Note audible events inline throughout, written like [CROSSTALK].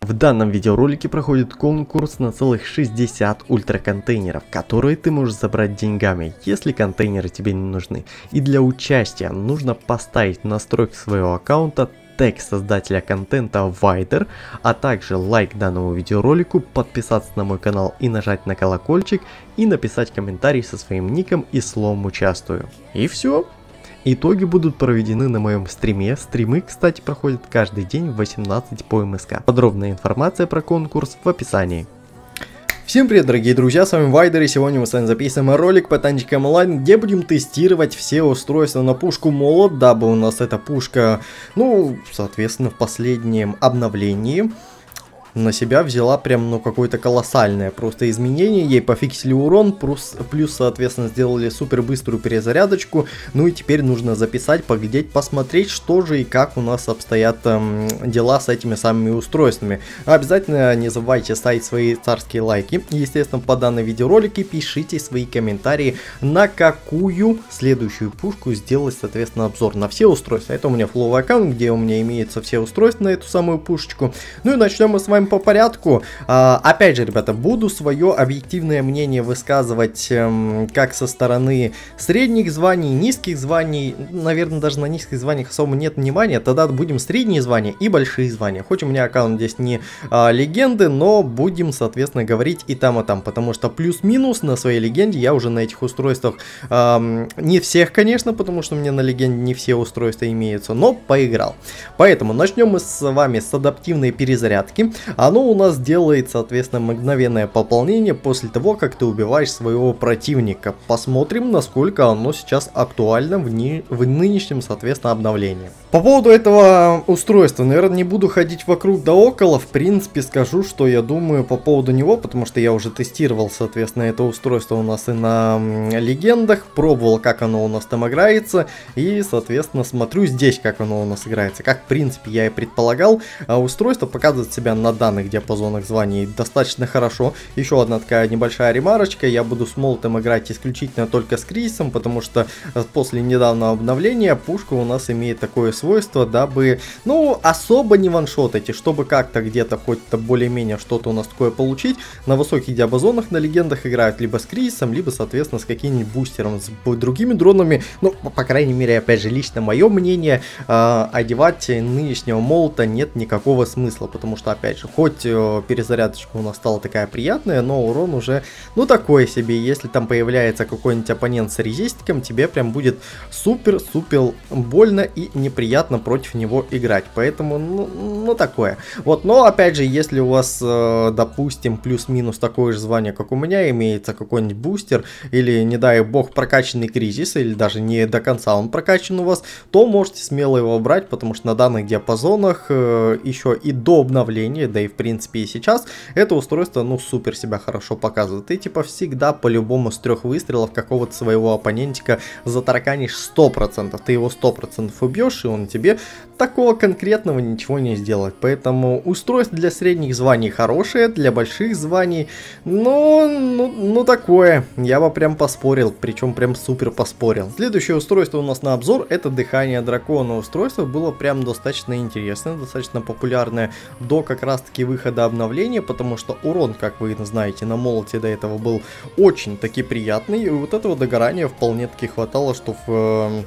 В данном видеоролике проходит конкурс на целых 60 ультраконтейнеров, которые ты можешь забрать деньгами, если контейнеры тебе не нужны. И для участия нужно поставить в настройки своего аккаунта тег создателя контента Вайдер, а также лайк данному видеоролику, подписаться на мой канал и нажать на колокольчик, и написать комментарий со своим ником и словом «Участвую». И все. Итоги будут проведены на моем стриме. Стримы, кстати, проходят каждый день в 18 по МСК. Подробная информация про конкурс в описании. Всем привет, дорогие друзья, с вами Вайдер, и сегодня мы с вами записываем ролик по танчикам онлайн, где будем тестировать все устройства на пушку Молот, дабы у нас эта пушка, ну, соответственно, в последнем обновлении на себя взяла прям, ну, какое-то колоссальное просто изменение. Ей пофиксили урон, плюс, плюс, соответственно, сделали супер быструю перезарядочку. Ну и теперь нужно записать, поглядеть, посмотреть, что же и как у нас обстоят эм, дела с этими самыми устройствами. Обязательно не забывайте ставить свои царские лайки. Естественно, по данной видеоролике пишите свои комментарии, на какую следующую пушку сделать, соответственно, обзор на все устройства. Это у меня флоу аккаунт, где у меня имеется все устройства на эту самую пушечку. Ну и начнем мы с вами по порядку. А, опять же, ребята, буду свое объективное мнение высказывать эм, как со стороны средних званий, низких званий. Наверное, даже на низких званиях особо нет внимания. Тогда будем средние звания и большие звания. Хоть у меня аккаунт здесь не а, легенды, но будем, соответственно, говорить и там, и там. Потому что плюс-минус на своей легенде я уже на этих устройствах эм, не всех, конечно, потому что меня на легенде не все устройства имеются, но поиграл. Поэтому начнем мы с вами с адаптивной перезарядки. Оно у нас делает, соответственно, мгновенное пополнение после того, как ты убиваешь своего противника. Посмотрим, насколько оно сейчас актуально в, ни... в нынешнем, соответственно, обновлении. По поводу этого устройства, наверное, не буду ходить вокруг да около. В принципе, скажу, что я думаю по поводу него, потому что я уже тестировал, соответственно, это устройство у нас и на легендах, пробовал, как оно у нас там играется, и, соответственно, смотрю здесь, как оно у нас играется. Как, в принципе, я и предполагал, а устройство показывает себя на данных диапазонах званий достаточно хорошо. Еще одна такая небольшая ремарочка, я буду с молотом играть исключительно только с кризисом, потому что после недавнего обновления пушка у нас имеет такое свойство, дабы, ну, особо не ваншотать, чтобы как-то где-то хоть-то более-менее что-то у нас такое получить, на высоких диапазонах на легендах играют либо с кризисом, либо, соответственно, с каким-нибудь бустером, с другими дронами, ну, по крайней мере, опять же, лично мое мнение, э, одевать нынешнего молота нет никакого смысла, потому что, опять же, хоть э, перезарядочка у нас стала такая приятная, но урон уже, ну, такой себе, если там появляется какой-нибудь оппонент с резистиком, тебе прям будет супер-супер больно и неприятно приятно против него играть. Поэтому, ну, ну такое. Вот, но опять же, если у вас, э, допустим, плюс-минус такое же звание, как у меня, имеется какой-нибудь бустер, или, не дай бог, прокачанный кризис, или даже не до конца он прокачан у вас, то можете смело его брать, потому что на данных диапазонах э, еще и до обновления, да и в принципе и сейчас, это устройство, ну, супер себя хорошо показывает. Ты типа всегда по-любому с трех выстрелов какого-то своего оппонентика затараканишь 100%. Ты его 100% убьешь, и он тебе такого конкретного ничего не сделать. Поэтому устройство для средних званий хорошее, для больших званий, но, ну, ну такое. Я бы прям поспорил, причем прям супер поспорил. Следующее устройство у нас на обзор, это дыхание дракона. Устройство было прям достаточно интересное, достаточно популярное до как раз таки выхода обновления, потому что урон, как вы знаете, на молоте до этого был очень таки приятный. И вот этого догорания вполне таки хватало, что в эм,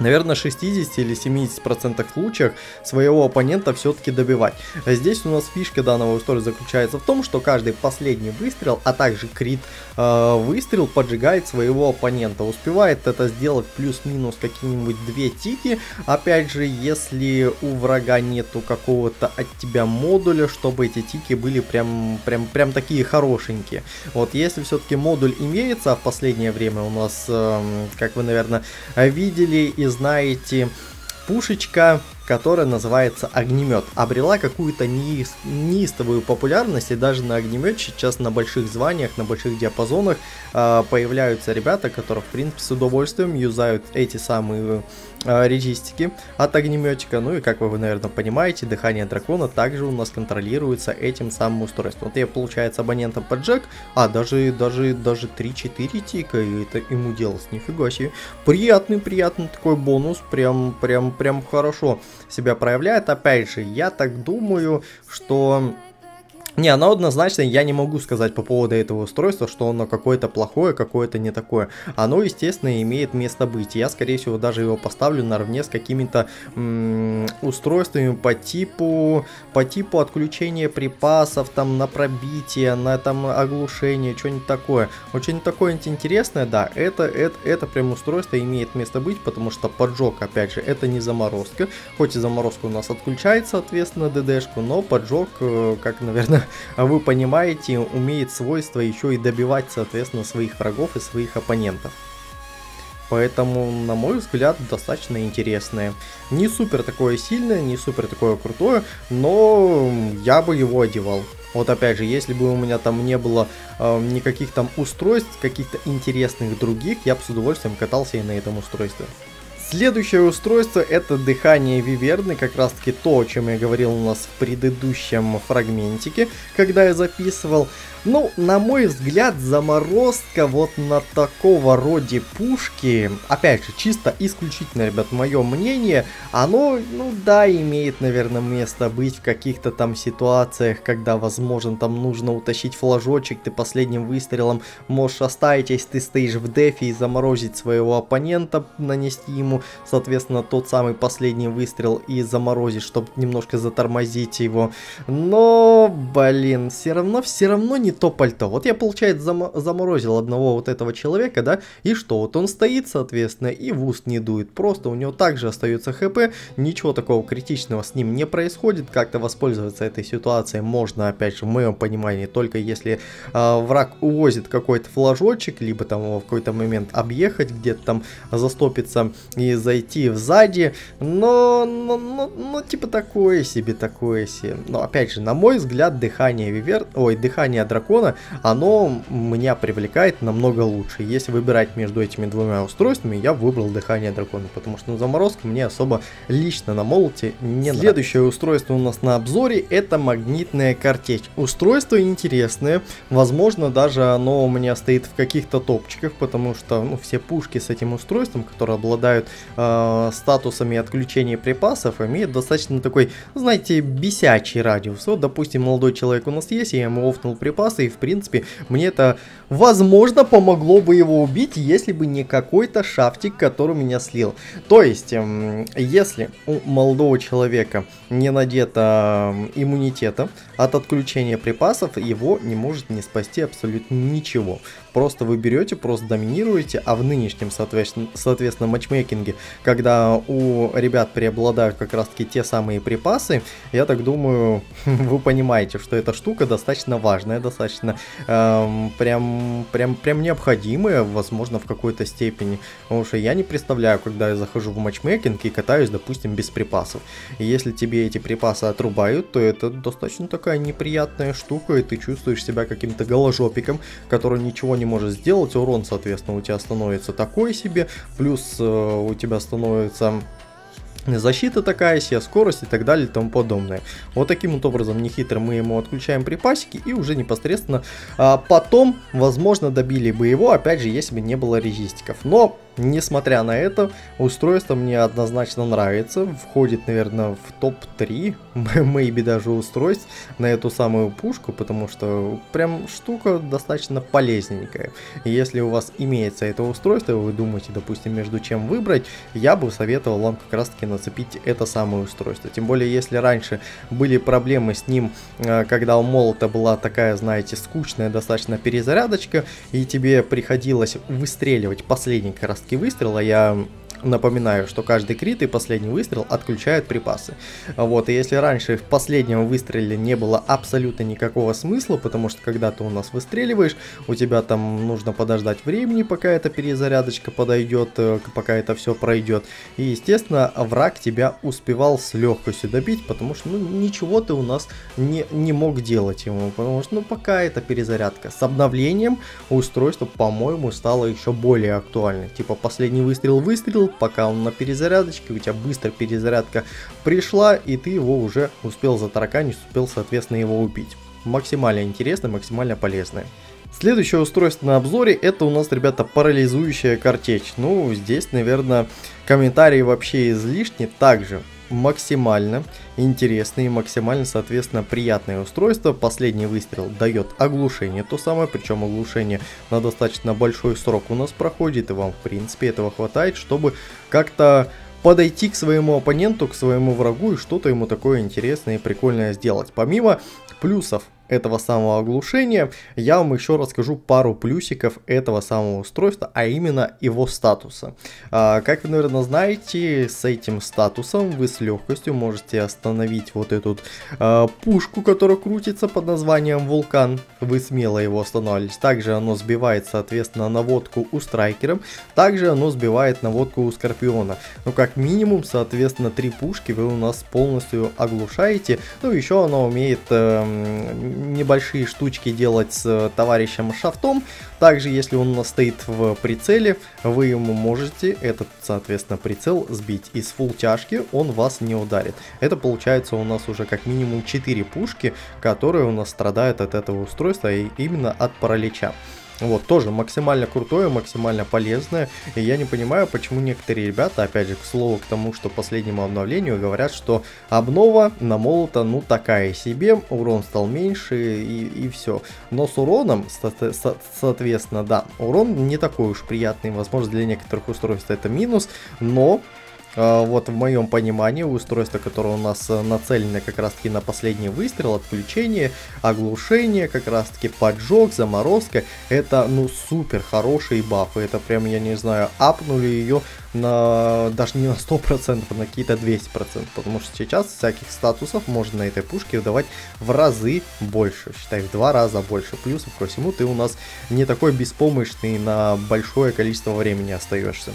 наверное, 60 или 70% случаях своего оппонента все-таки добивать. Здесь у нас фишка данного устройства заключается в том, что каждый последний выстрел, а также крит э, выстрел поджигает своего оппонента. Успевает это сделать плюс-минус какие-нибудь две тики. Опять же, если у врага нету какого-то от тебя модуля, чтобы эти тики были прям, прям, прям такие хорошенькие. Вот, если все-таки модуль имеется, а в последнее время у нас, э, как вы, наверное, видели и знаете, пушечка которая называется огнемет. Обрела какую-то неис неистовую популярность, и даже на огнемет сейчас на больших званиях, на больших диапазонах э, появляются ребята, которые, в принципе, с удовольствием юзают эти самые э, регистики от огнеметика. Ну и как вы, наверное, понимаете, дыхание дракона также у нас контролируется этим самым устройством. Вот я, получается, абонентом под джек, а даже, даже, даже 3-4 тика, и это ему делалось, нифига себе. Приятный, приятный такой бонус, прям, прям, прям хорошо себя проявляет. Опять же, я так думаю, что не, оно однозначно, я не могу сказать по поводу этого устройства, что оно какое-то плохое, какое-то не такое. Оно, естественно, имеет место быть. Я, скорее всего, даже его поставлю наравне с какими-то устройствами по типу, по типу отключения припасов, там, на пробитие, на там оглушение, что-нибудь такое. Очень такое интересное, да, это, это, это прям устройство имеет место быть, потому что поджог, опять же, это не заморозка. Хоть и заморозка у нас отключает, соответственно, ДДшку, но поджог, э, как, наверное, вы понимаете, умеет свойства еще и добивать, соответственно, своих врагов и своих оппонентов. Поэтому, на мой взгляд, достаточно интересное. Не супер такое сильное, не супер такое крутое, но я бы его одевал. Вот опять же, если бы у меня там не было э, никаких там устройств, каких-то интересных других, я бы с удовольствием катался и на этом устройстве. Следующее устройство это дыхание виверны, как раз таки то, о чем я говорил у нас в предыдущем фрагментике, когда я записывал. Ну, на мой взгляд, заморозка вот на такого роде пушки, опять же, чисто исключительно, ребят, мое мнение, оно, ну да, имеет, наверное, место быть в каких-то там ситуациях, когда, возможно, там нужно утащить флажочек, ты последним выстрелом можешь оставить, если ты стоишь в дефе и заморозить своего оппонента, нанести ему, соответственно, тот самый последний выстрел и заморозить, чтобы немножко затормозить его. Но, блин, все равно, все равно не то пальто. Вот я, получается, зам заморозил одного вот этого человека, да, и что? Вот он стоит, соответственно, и в уст не дует. Просто у него также остается хп, ничего такого критичного с ним не происходит. Как-то воспользоваться этой ситуацией можно, опять же, в моем понимании, только если э, враг увозит какой-то флажочек, либо там его в какой-то момент объехать, где-то там застопиться и зайти сзади. Но, но, но, но типа такое себе, такое себе. Но опять же, на мой взгляд, дыхание вивер... Ой, дыхание дракона оно меня привлекает намного лучше. Если выбирать между этими двумя устройствами, я выбрал дыхание дракона, потому что ну, заморозка мне особо лично на молоте не нравится. Следующее устройство у нас на обзоре это магнитная картечь. Устройство интересное, возможно даже оно у меня стоит в каких-то топчиках, потому что ну, все пушки с этим устройством, которые обладают э, статусами отключения припасов, имеют достаточно такой, знаете, бесячий радиус. Вот, допустим, молодой человек у нас есть, я ему офнул припас, класса, и в принципе мне это, возможно, помогло бы его убить, если бы не какой-то шафтик, который меня слил. То есть, эм, если у молодого человека не надето эм, иммунитета от отключения припасов, его не может не спасти абсолютно ничего. Просто вы берете, просто доминируете, а в нынешнем, соответственно, соответственно матчмейкинге, когда у ребят преобладают как раз таки те самые припасы, я так думаю, [LAUGHS] вы понимаете, что эта штука достаточно важная, достаточно эм, прям, прям, прям необходимая, возможно, в какой-то степени. Потому что я не представляю, когда я захожу в матчмейкинг и катаюсь, допустим, без припасов. И если тебе эти припасы отрубают, то это достаточно такая неприятная штука, и ты чувствуешь себя каким-то голожопиком, который ничего не может сделать, урон, соответственно, у тебя становится такой себе, плюс э, у тебя становится защита такая себе, скорость и так далее и тому подобное. Вот таким вот образом нехитро мы ему отключаем припасики и уже непосредственно а, потом, возможно, добили бы его, опять же, если бы не было резистиков. Но Несмотря на это, устройство мне однозначно нравится, входит, наверное, в топ-3, [LAUGHS] maybe даже устройств на эту самую пушку, потому что прям штука достаточно полезненькая. Если у вас имеется это устройство, вы думаете, допустим, между чем выбрать, я бы советовал вам как раз таки нацепить это самое устройство. Тем более, если раньше были проблемы с ним, э, когда у молота была такая, знаете, скучная достаточно перезарядочка, и тебе приходилось выстреливать последний раз выстрел, а я Напоминаю, что каждый крит и последний выстрел отключает припасы. Вот, и если раньше в последнем выстреле не было абсолютно никакого смысла, потому что когда ты у нас выстреливаешь, у тебя там нужно подождать времени, пока эта перезарядочка подойдет, э, пока это все пройдет. И, естественно, враг тебя успевал с легкостью добить, потому что ну, ничего ты у нас не, не мог делать ему, потому что ну пока эта перезарядка. С обновлением устройство, по-моему, стало еще более актуальным. Типа последний выстрел выстрел, зарядил, пока он на перезарядочке, у тебя быстро перезарядка пришла, и ты его уже успел затараканить, успел, соответственно, его убить. Максимально интересно, максимально полезное. Следующее устройство на обзоре это у нас, ребята, парализующая картечь. Ну, здесь, наверное, комментарии вообще излишни. Также максимально интересное и максимально, соответственно, приятное устройство. Последний выстрел дает оглушение, то самое, причем оглушение на достаточно большой срок у нас проходит, и вам, в принципе, этого хватает, чтобы как-то подойти к своему оппоненту, к своему врагу и что-то ему такое интересное и прикольное сделать. Помимо плюсов этого самого оглушения, я вам еще расскажу пару плюсиков этого самого устройства, а именно его статуса. А, как вы, наверное, знаете, с этим статусом вы с легкостью можете остановить вот эту а, пушку, которая крутится под названием Вулкан. Вы смело его останавливаете. Также оно сбивает, соответственно, наводку у Страйкера. Также оно сбивает наводку у Скорпиона. Ну, как минимум, соответственно, три пушки вы у нас полностью оглушаете. Ну, еще оно умеет э, небольшие штучки делать с э, товарищем Шафтом. Также, если он стоит в прицеле, вы ему можете этот, соответственно, прицел сбить. И с фул тяжки он вас не ударит. Это получается у нас уже как минимум 4 пушки, которые у нас страдают от этого устройства, и именно от паралича. Вот, тоже максимально крутое, максимально полезное. И я не понимаю, почему некоторые ребята, опять же, к слову, к тому, что последнему обновлению, говорят, что обнова на молота, ну, такая себе, урон стал меньше и, и все. Но с уроном, соответственно, да, урон не такой уж приятный, возможно, для некоторых устройств это минус, но вот в моем понимании устройство, которое у нас э, нацелено как раз таки на последний выстрел, отключение, оглушение, как раз таки поджог, заморозка, это ну супер хорошие бафы, это прям я не знаю, апнули ее на даже не на 100%, а на какие-то 200%, потому что сейчас всяких статусов можно на этой пушке выдавать в разы больше, считай в два раза больше, плюсов ко всему ты у нас не такой беспомощный на большое количество времени остаешься.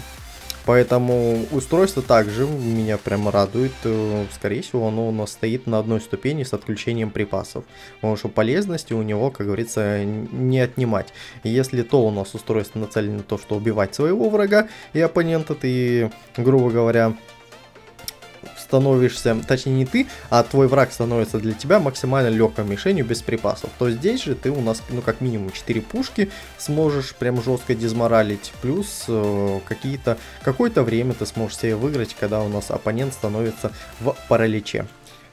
Поэтому устройство также меня прям радует. Э, скорее всего, оно у нас стоит на одной ступени с отключением припасов. Потому что полезности у него, как говорится, не отнимать. Если то у нас устройство нацелено на то, что убивать своего врага и оппонента, ты, грубо говоря, становишься, точнее не ты, а твой враг становится для тебя максимально легкой мишенью без припасов, то здесь же ты у нас, ну как минимум 4 пушки сможешь прям жестко дезморалить, плюс э, какие-то, какое-то время ты сможешь себе выиграть, когда у нас оппонент становится в параличе.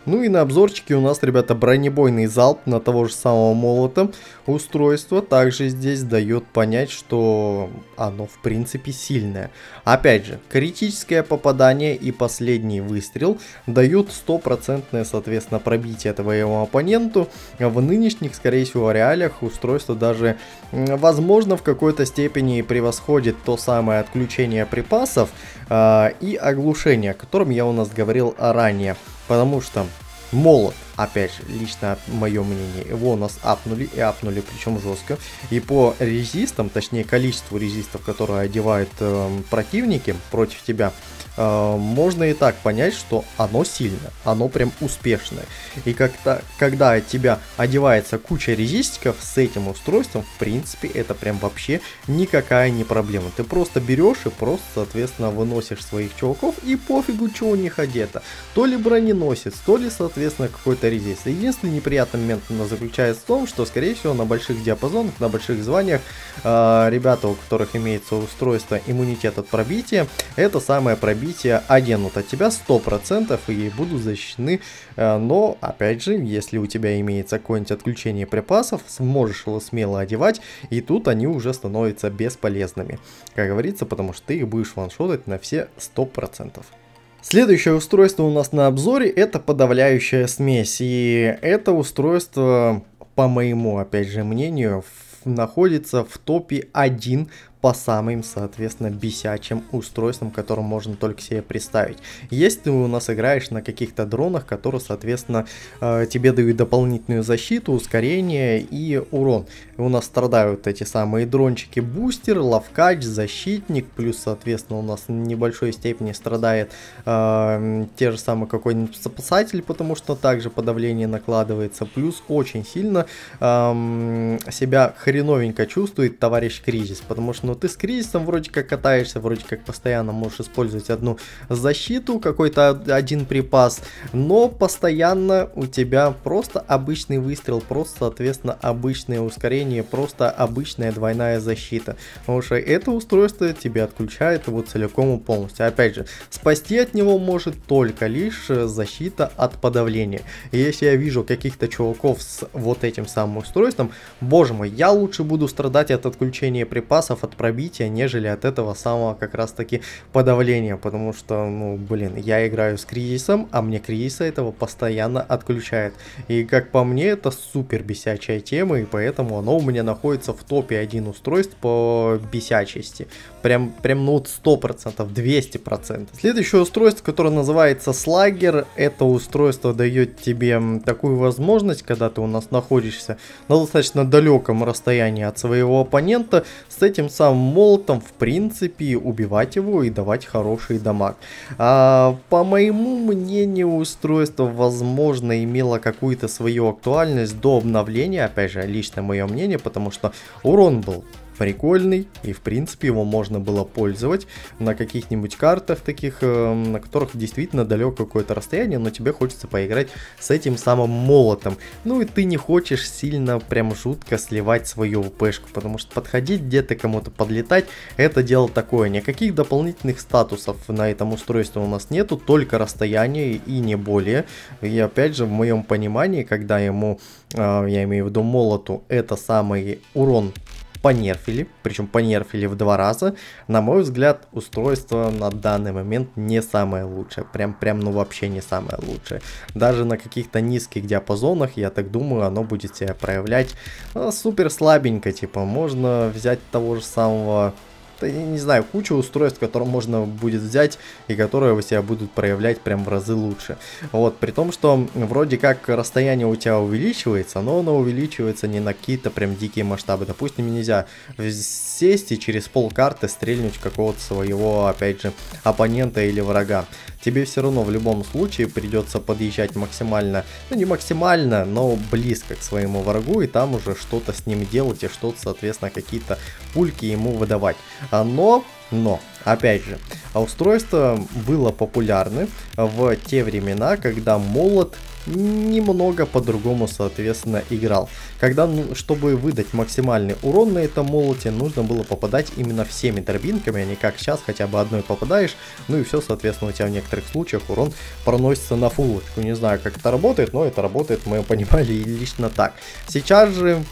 Ну и на обзорчике у нас, ребята, бронебойный залп на того же самого молота. Устройство также здесь дает понять, что оно в принципе сильное. Опять же, критическое попадание и последний выстрел дают стопроцентное, соответственно, пробитие твоему оппоненту. В нынешних, скорее всего, реалиях устройство даже, возможно, в какой-то степени превосходит то самое отключение припасов и оглушение, о котором я у нас говорил ранее. Потому что молот, опять же, лично мое мнение, его у нас апнули и апнули, причем жестко. И по резистам, точнее количеству резистов, которые одевают э, противники против тебя, э, можно и так понять, что оно сильное, оно прям успешное. И когда, когда от тебя одевается куча резистиков с этим устройством, в принципе, это прям вообще никакая не проблема. Ты просто берешь и просто, соответственно, выносишь своих чуваков и пофигу, что у них одето. То ли броненосец, то ли, соответственно, какой-то резист. Единственный неприятный момент заключается в том, что, скорее всего, на больших диапазонах, на больших званиях, э, ребята, у которых имеется устройство иммунитет от пробития, это самое пробитие оденут от тебя 100% и будут защищены. Э, но, опять же, если у тебя имеется какое-нибудь отключение припасов, сможешь его смело одевать, и тут они уже становятся бесполезными. Как говорится, потому что ты их будешь ваншотать на все 100%. Следующее устройство у нас на обзоре это подавляющая смесь. И это устройство, по моему, опять же, мнению, находится в топе 1 по самым, соответственно, бесячим устройствам, которым можно только себе представить. Если ты у нас играешь на каких-то дронах, которые, соответственно, э, тебе дают дополнительную защиту, ускорение и урон. У нас страдают эти самые дрончики бустер, лавкач, защитник, плюс, соответственно, у нас в небольшой степени страдает э, те же самые какой-нибудь спасатель, потому что также подавление накладывается, плюс очень сильно э, себя хреновенько чувствует товарищ кризис, потому что но ты с кризисом вроде как катаешься, вроде как постоянно можешь использовать одну защиту, какой-то один припас, но постоянно у тебя просто обычный выстрел, просто, соответственно, обычное ускорение, просто обычная двойная защита. Потому что это устройство тебя отключает его целиком и полностью. Опять же, спасти от него может только лишь защита от подавления. И если я вижу каких-то чуваков с вот этим самым устройством, боже мой, я лучше буду страдать от отключения припасов, от пробития, нежели от этого самого как раз таки подавления, потому что, ну, блин, я играю с кризисом, а мне кризиса этого постоянно отключает. И как по мне, это супер бесячая тема, и поэтому оно у меня находится в топе 1 устройств по бесячести. Прям, прям ну 100%, 200%. Следующее устройство, которое называется Slugger, это устройство дает тебе такую возможность, когда ты у нас находишься на достаточно далеком расстоянии от своего оппонента, с этим самым молотом, в принципе, убивать его и давать хороший дамаг. А, по моему мнению, устройство, возможно, имело какую-то свою актуальность до обновления, опять же, лично мое мнение, потому что урон был прикольный, и в принципе его можно было пользовать на каких-нибудь картах таких, э, на которых действительно далеко какое-то расстояние, но тебе хочется поиграть с этим самым молотом. Ну и ты не хочешь сильно прям жутко сливать свою УПшку, потому что подходить где-то кому-то подлетать, это дело такое. Никаких дополнительных статусов на этом устройстве у нас нету, только расстояние и не более. И опять же, в моем понимании, когда ему, э, я имею в виду молоту, это самый урон понерфили, причем понерфили в два раза. На мой взгляд, устройство на данный момент не самое лучшее, прям, прям ну вообще не самое лучшее. Даже на каких-то низких диапазонах, я так думаю, оно будет себя проявлять ну, супер слабенько, типа можно взять того же самого не знаю, куча устройств, которые можно будет взять и которые у себя будут проявлять прям в разы лучше. Вот, при том, что вроде как расстояние у тебя увеличивается, но оно увеличивается не на какие-то прям дикие масштабы. Допустим, нельзя сесть и через пол карты стрельнуть какого-то своего, опять же, оппонента или врага тебе все равно в любом случае придется подъезжать максимально, ну не максимально, но близко к своему врагу, и там уже что-то с ним делать, и что-то, соответственно, какие-то пульки ему выдавать. А, но но, опять же, устройство было популярны в те времена, когда молот немного по-другому, соответственно, играл. Когда, ну, чтобы выдать максимальный урон на этом молоте, нужно было попадать именно всеми дробинками, а не как сейчас, хотя бы одной попадаешь, ну и все, соответственно, у тебя в некоторых случаях урон проносится на фулочку. Не знаю, как это работает, но это работает, мы [LAUGHS] понимали, лично так. Сейчас же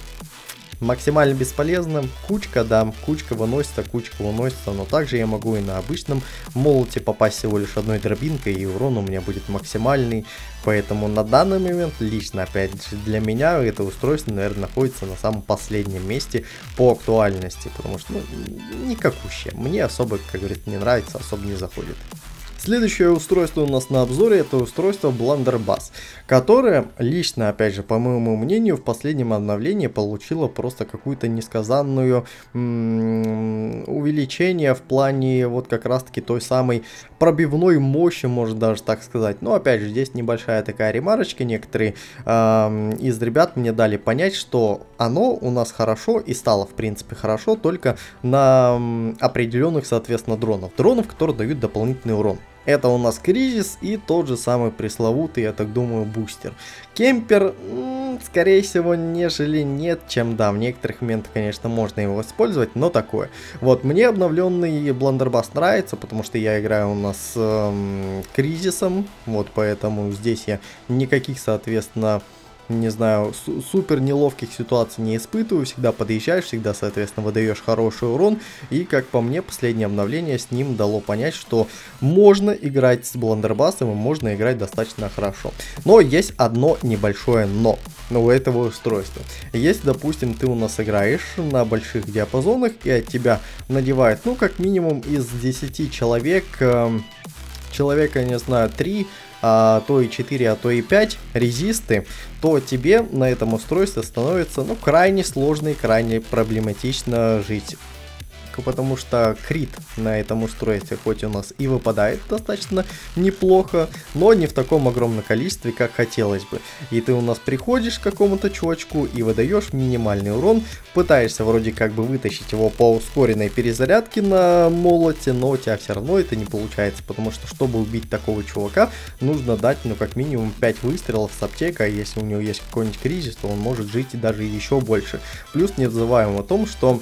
максимально бесполезным. Кучка, да, кучка выносится, кучка выносится, но также я могу и на обычном молоте попасть всего лишь одной дробинкой, и урон у меня будет максимальный. Поэтому на данный момент, лично, опять же, для меня это устройство, наверное, находится на самом последнем месте по актуальности, потому что, ну, никакущее. Мне особо, как говорится, не нравится, особо не заходит. Следующее устройство у нас на обзоре это устройство Blunderbuss, которое лично, опять же, по моему мнению, в последнем обновлении получило просто какую-то несказанную увеличение в плане вот как раз таки той самой пробивной мощи, можно даже так сказать. Но опять же, здесь небольшая такая ремарочка, некоторые из ребят мне дали понять, что оно у нас хорошо и стало в принципе хорошо только на определенных, соответственно, дронов. Дронов, которые дают дополнительный урон. Это у нас кризис и тот же самый пресловутый, я так думаю, бустер. Кемпер, скорее всего, нежели нет, чем да, в некоторых моментах, конечно, можно его использовать, но такое. Вот, мне обновленный Бландербас нравится, потому что я играю у нас эм, кризисом, вот поэтому здесь я никаких, соответственно, не знаю, супер неловких ситуаций не испытываю, всегда подъезжаешь, всегда, соответственно, выдаешь хороший урон, и, как по мне, последнее обновление с ним дало понять, что можно играть с бландербасом и можно играть достаточно хорошо. Но есть одно небольшое но у этого устройства. Если, допустим, ты у нас играешь на больших диапазонах, и от тебя надевает, ну, как минимум из 10 человек, э, человека, не знаю, 3 а то и 4, а то и 5 резисты, то тебе на этом устройстве становится ну, крайне сложно и крайне проблематично жить потому что крит на этом устройстве хоть у нас и выпадает достаточно неплохо, но не в таком огромном количестве, как хотелось бы. И ты у нас приходишь к какому-то чувачку и выдаешь минимальный урон, пытаешься вроде как бы вытащить его по ускоренной перезарядке на молоте, но у тебя все равно это не получается, потому что чтобы убить такого чувака, нужно дать ну как минимум 5 выстрелов с аптека, если у него есть какой-нибудь кризис, то он может жить и даже еще больше. Плюс не забываем о том, что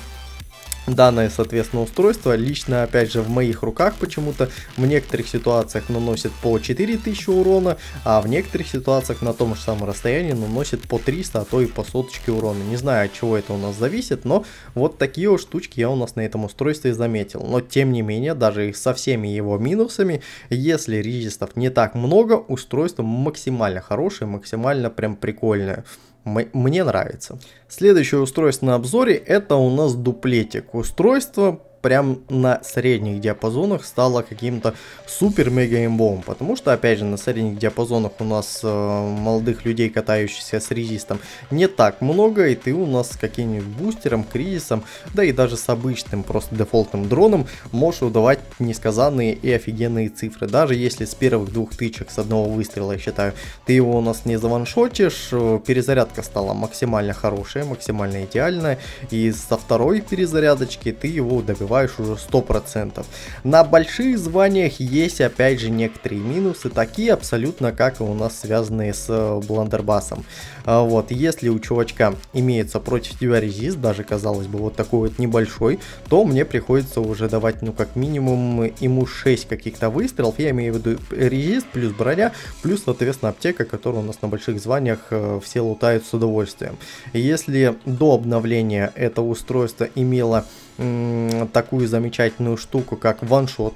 Данное, соответственно, устройство лично, опять же, в моих руках почему-то в некоторых ситуациях наносит по 4000 урона, а в некоторых ситуациях на том же самом расстоянии наносит по 300, а то и по соточке урона. Не знаю, от чего это у нас зависит, но вот такие вот штучки я у нас на этом устройстве заметил. Но, тем не менее, даже со всеми его минусами, если резистов не так много, устройство максимально хорошее, максимально прям прикольное мне нравится. Следующее устройство на обзоре это у нас дуплетик. Устройство прям на средних диапазонах стало каким-то супер мега имбом. Потому что, опять же, на средних диапазонах у нас э, молодых людей, катающихся с резистом, не так много. И ты у нас с каким-нибудь бустером, кризисом, да и даже с обычным просто дефолтным дроном можешь удавать несказанные и офигенные цифры. Даже если с первых двух тычек с одного выстрела, я считаю, ты его у нас не заваншотишь, э, перезарядка стала максимально хорошая, максимально идеальная. И со второй перезарядочки ты его добиваешь забиваешь уже 100%. На больших званиях есть опять же некоторые минусы, такие абсолютно как и у нас связанные с э, бландербасом. А, вот, если у чувачка имеется против тебя резист, даже казалось бы вот такой вот небольшой, то мне приходится уже давать ну как минимум ему 6 каких-то выстрелов, я имею в виду резист плюс броня, плюс соответственно аптека, которая у нас на больших званиях э, все лутают с удовольствием. Если до обновления это устройство имело такую замечательную штуку, как ваншот.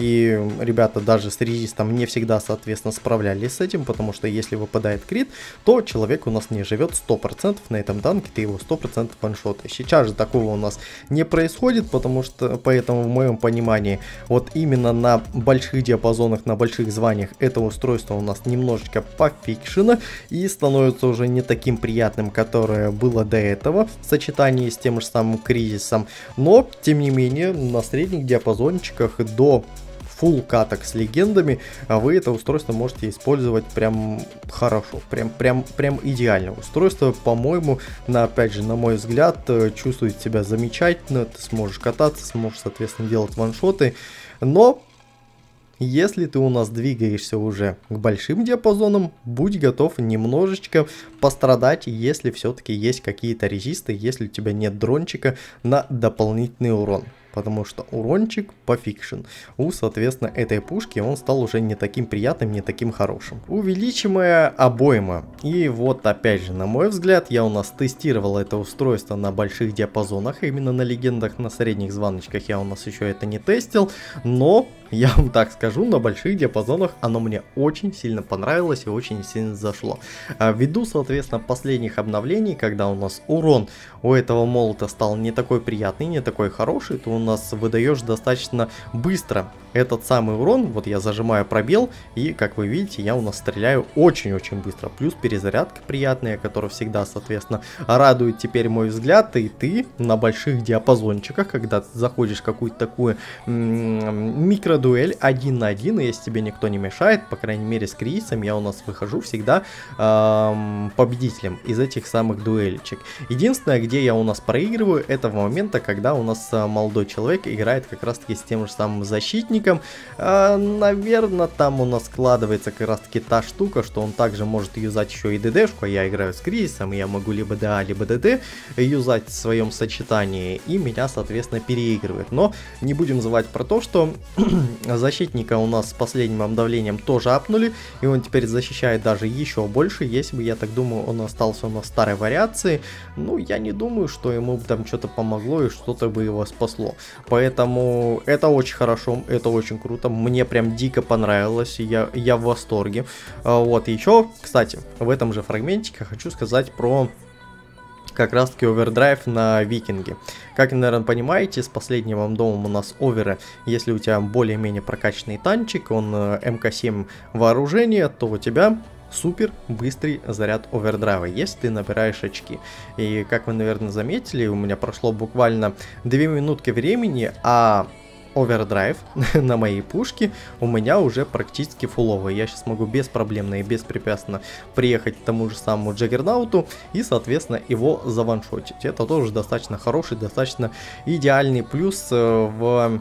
И ребята даже с резистом не всегда, соответственно, справлялись с этим, потому что если выпадает крит, то человек у нас не живет 100% на этом танке, ты его 100% ваншотаешь. Сейчас же такого у нас не происходит, потому что, поэтому в моем понимании, вот именно на больших диапазонах, на больших званиях это устройство у нас немножечко пофикшено и становится уже не таким приятным, которое было до этого в сочетании с тем же самым кризисом. Но, тем не менее, на средних диапазончиках до full каток с легендами, а вы это устройство можете использовать прям хорошо, прям, прям, прям идеально. Устройство, по-моему, на, опять же, на мой взгляд, э, чувствует себя замечательно, ты сможешь кататься, сможешь, соответственно, делать ваншоты, но если ты у нас двигаешься уже к большим диапазонам, будь готов немножечко пострадать, если все-таки есть какие-то резисты, если у тебя нет дрончика на дополнительный урон потому что урончик пофикшен. У, соответственно, этой пушки он стал уже не таким приятным, не таким хорошим. Увеличимая обойма. И вот опять же, на мой взгляд, я у нас тестировал это устройство на больших диапазонах, именно на легендах, на средних звоночках я у нас еще это не тестил, но я вам так скажу, на больших диапазонах оно мне очень сильно понравилось и очень сильно зашло. А ввиду, соответственно, последних обновлений, когда у нас урон у этого молота стал не такой приятный, не такой хороший, то у нас выдаешь достаточно быстро этот самый урон. Вот я зажимаю пробел и, как вы видите, я у нас стреляю очень-очень быстро. Плюс перезарядка приятная, которая всегда, соответственно, радует теперь мой взгляд. И ты на больших диапазончиках, когда заходишь в какую-то такую микро дуэль один на один, и если тебе никто не мешает, по крайней мере с Крисом я у нас выхожу всегда эм, победителем из этих самых дуэлечек. Единственное, где я у нас проигрываю, это в момента, когда у нас э, молодой человек играет как раз таки с тем же самым защитником. Э, наверное, там у нас складывается как раз таки та штука, что он также может юзать еще и ДДшку, а я играю с Крисом, и я могу либо ДА, либо ДД юзать в своем сочетании, и меня, соответственно, переигрывает. Но не будем забывать про то, что [CLEARS THROAT] защитника у нас с последним обновлением тоже апнули, и он теперь защищает даже еще больше, если бы, я так думаю, он остался на старой вариации, ну, я не думаю, что ему там что-то помогло и что-то бы его спасло. Поэтому это очень хорошо, это очень круто, мне прям дико понравилось, я, я в восторге. А, вот, еще, кстати, в этом же фрагментике хочу сказать про как раз таки овердрайв на викинге. Как, наверное, понимаете, с последним домом у нас оверы, если у тебя более-менее прокачанный танчик, он э, МК-7 вооружение, то у тебя супер быстрый заряд овердрайва, если ты набираешь очки. И как вы, наверное, заметили, у меня прошло буквально 2 минутки времени, а овердрайв [LAUGHS] на моей пушке у меня уже практически фуловый. Я сейчас могу беспроблемно и беспрепятственно приехать к тому же самому Джаггернауту и, соответственно, его заваншотить. Это тоже достаточно хороший, достаточно идеальный плюс э, в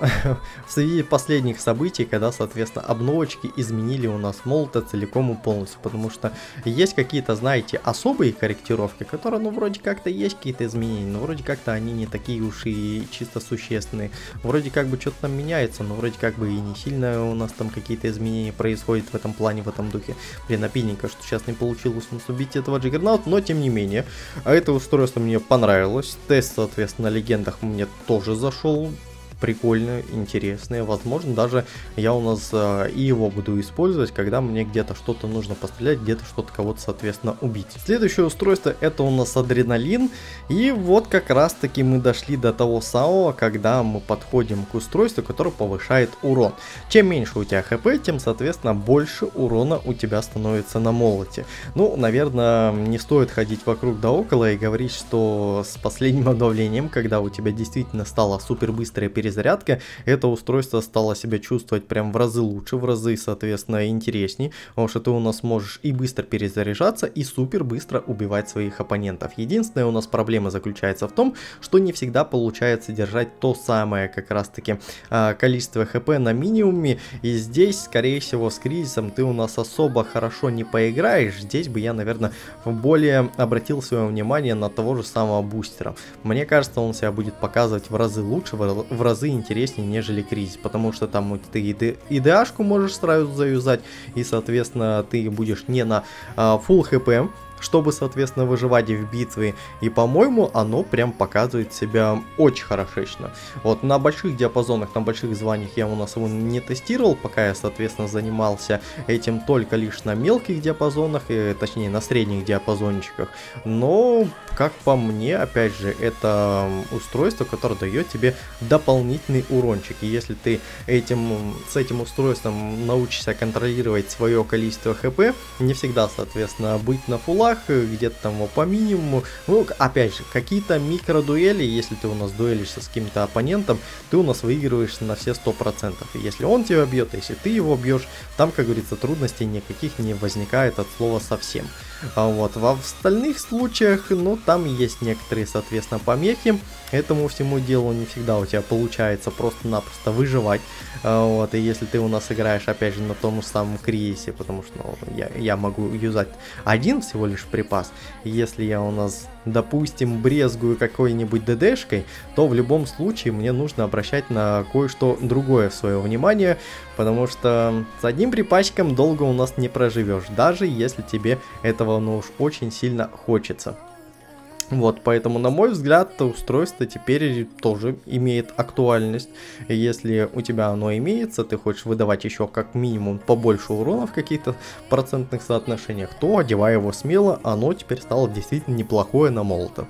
[LAUGHS] в связи последних событий, когда, соответственно, обновочки изменили у нас молота целиком и полностью, потому что есть какие-то, знаете, особые корректировки, которые, ну, вроде как-то есть какие-то изменения, но вроде как-то они не такие уж и чисто существенные. Вроде как бы что-то там меняется, но вроде как бы и не сильно у нас там какие-то изменения происходят в этом плане, в этом духе. Блин, обидненько, что сейчас не получилось нас убить этого Джиггернаута, но тем не менее, а это устройство мне понравилось. Тест, соответственно, на легендах мне тоже зашел прикольные, интересные. Возможно, даже я у нас э, и его буду использовать, когда мне где-то что-то нужно пострелять, где-то что-то кого-то, соответственно, убить. Следующее устройство это у нас адреналин. И вот как раз таки мы дошли до того самого, когда мы подходим к устройству, которое повышает урон. Чем меньше у тебя хп, тем, соответственно, больше урона у тебя становится на молоте. Ну, наверное, не стоит ходить вокруг да около и говорить, что с последним [LAUGHS] обновлением, когда у тебя действительно стала супер быстрая перезагрузка, перезарядка, это устройство стало себя чувствовать прям в разы лучше, в разы, соответственно, интереснее, потому что ты у нас можешь и быстро перезаряжаться, и супер быстро убивать своих оппонентов. Единственная у нас проблема заключается в том, что не всегда получается держать то самое как раз таки а, количество хп на минимуме, и здесь, скорее всего, с кризисом ты у нас особо хорошо не поиграешь, здесь бы я, наверное, более обратил свое внимание на того же самого бустера. Мне кажется, он себя будет показывать в разы лучше, в разы разы интереснее, нежели кризис, потому что там ты и ДАшку можешь сразу заюзать, и, соответственно, ты будешь не на а, full хп, чтобы, соответственно, выживать в битве. И, по-моему, оно прям показывает себя очень хорошечно. Вот на больших диапазонах, на больших званиях я у нас его не тестировал, пока я, соответственно, занимался этим только лишь на мелких диапазонах, и, точнее, на средних диапазончиках. Но, как по мне, опять же, это устройство, которое дает тебе дополнительный урончик. И если ты этим, с этим устройством научишься контролировать свое количество хп, не всегда, соответственно, быть на фула скиллах, э, где-то там по минимуму. Ну, опять же, какие-то микродуэли, если ты у нас дуэлишься с каким-то оппонентом, ты у нас выигрываешь на все 100%. И если он тебя бьет, если ты его бьешь, там, как говорится, трудностей никаких не возникает от слова совсем. А вот в остальных случаях, ну, там есть некоторые, соответственно, помехи. Этому всему делу не всегда у тебя получается просто-напросто выживать. А вот, и если ты у нас играешь, опять же, на том же самом кризисе, потому что ну, я, я могу юзать один всего лишь припас. Если я у нас, допустим, брезгую какой-нибудь ДДшкой, то в любом случае мне нужно обращать на кое-что другое свое внимание, потому что с одним припасчиком долго у нас не проживешь, даже если тебе этого ну уж очень сильно хочется. Вот, поэтому, на мой взгляд, устройство теперь тоже имеет актуальность. Если у тебя оно имеется, ты хочешь выдавать еще как минимум побольше урона в каких-то процентных соотношениях, то одевай его смело, оно теперь стало действительно неплохое на молото.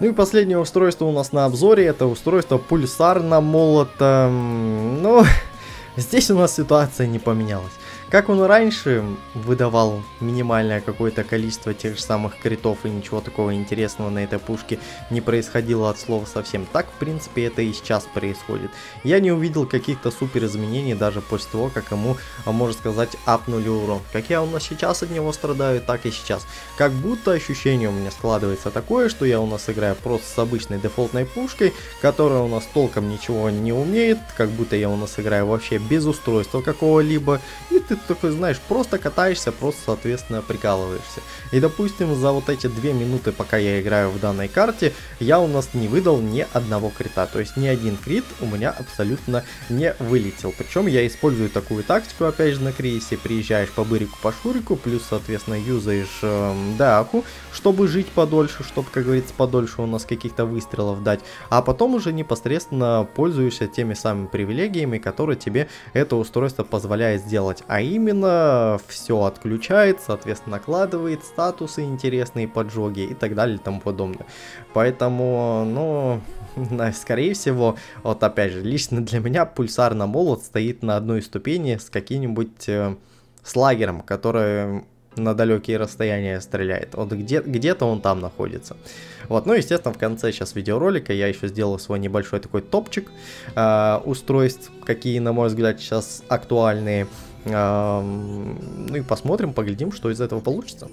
Ну и последнее устройство у нас на обзоре, это устройство пульсар на молото. Ну, [LAUGHS] здесь у нас ситуация не поменялась. Как он раньше выдавал минимальное какое-то количество тех же самых критов и ничего такого интересного на этой пушке не происходило от слова совсем, так в принципе это и сейчас происходит. Я не увидел каких-то супер изменений даже после того, как ему, а, можно сказать, апнули урон. Как я у нас сейчас от него страдаю, так и сейчас. Как будто ощущение у меня складывается такое, что я у нас играю просто с обычной дефолтной пушкой, которая у нас толком ничего не умеет, как будто я у нас играю вообще без устройства какого-либо, и ты такой, знаешь, просто катаешься, просто, соответственно, прикалываешься. И, допустим, за вот эти две минуты, пока я играю в данной карте, я у нас не выдал ни одного крита. То есть ни один крит у меня абсолютно не вылетел. Причем я использую такую тактику, опять же, на крейсе. Приезжаешь по бырику, по шурику, плюс, соответственно, юзаешь эм, даху, чтобы жить подольше, чтобы, как говорится, подольше у нас каких-то выстрелов дать. А потом уже непосредственно пользуешься теми самыми привилегиями, которые тебе это устройство позволяет сделать. А именно все отключает, соответственно накладывает статусы интересные, поджоги и так далее и тому подобное. Поэтому, ну, [LAUGHS] скорее всего, вот опять же, лично для меня пульсар на молот стоит на одной ступени с каким-нибудь э, слагером, который на далекие расстояния стреляет. Вот где- где-то он там находится. Вот, ну, естественно, в конце сейчас видеоролика я еще сделаю свой небольшой такой топчик э, устройств, какие, на мой взгляд, сейчас актуальные. Ну и посмотрим, поглядим, что из этого получится.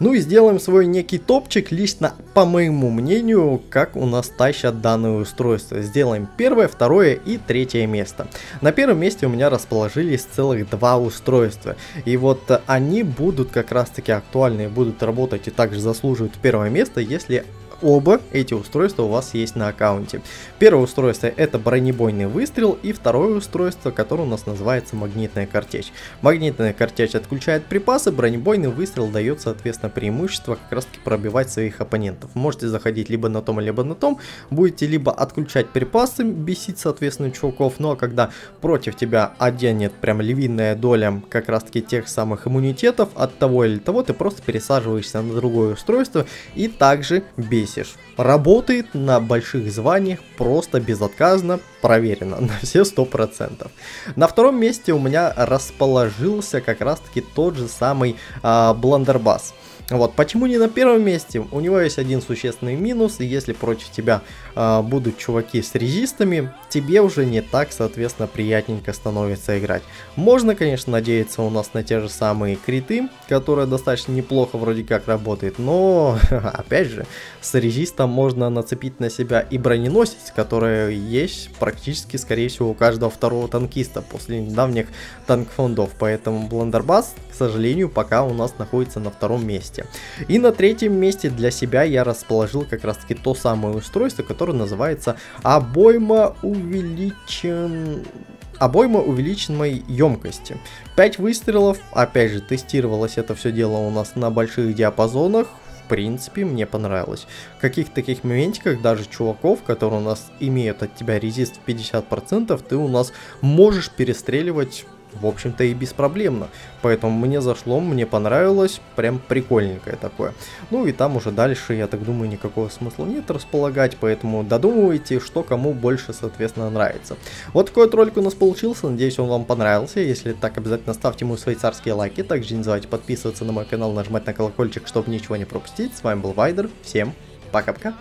Ну и сделаем свой некий топчик, лично по моему мнению, как у нас тащат данное устройство. Сделаем первое, второе и третье место. На первом месте у меня расположились целых два устройства. И вот они будут как раз таки актуальны, будут работать и также заслуживают первое место, если оба эти устройства у вас есть на аккаунте. Первое устройство это бронебойный выстрел и второе устройство, которое у нас называется магнитная картечь. Магнитная картечь отключает припасы, бронебойный выстрел дает соответственно преимущество как раз таки пробивать своих оппонентов. Можете заходить либо на том, либо на том, будете либо отключать припасы, бесить соответственно чуваков, ну а когда против тебя оденет прям львиная доля как раз таки тех самых иммунитетов от того или того, ты просто пересаживаешься на другое устройство и также бесишь месяц. Работает на больших званиях просто безотказно, проверено [LAUGHS] на все 100%. На втором месте у меня расположился как раз таки тот же самый а, Бландербас. Вот, почему не на первом месте? У него есть один существенный минус, и если против тебя э, будут чуваки с резистами, тебе уже не так, соответственно, приятненько становится играть. Можно, конечно, надеяться у нас на те же самые криты, которые достаточно неплохо вроде как работает, но, [LAUGHS] опять же, с резистом можно нацепить на себя и броненосец, который есть практически, скорее всего, у каждого второго танкиста после недавних танк-фондов, поэтому Бландербас, к сожалению, пока у нас находится на втором месте месте. И на третьем месте для себя я расположил как раз таки то самое устройство, которое называется обойма увеличен обойма увеличенной емкости. 5 выстрелов, опять же, тестировалось это все дело у нас на больших диапазонах, в принципе, мне понравилось. В каких таких моментиках даже чуваков, которые у нас имеют от тебя резист в 50%, ты у нас можешь перестреливать в общем-то и беспроблемно. Поэтому мне зашло, мне понравилось, прям прикольненькое такое. Ну и там уже дальше, я так думаю, никакого смысла нет располагать, поэтому додумывайте, что кому больше, соответственно, нравится. Вот такой вот ролик у нас получился, надеюсь, он вам понравился. Если так, обязательно ставьте ему свои царские лайки. Также не забывайте подписываться на мой канал, нажимать на колокольчик, чтобы ничего не пропустить. С вами был Вайдер, всем пока-пока.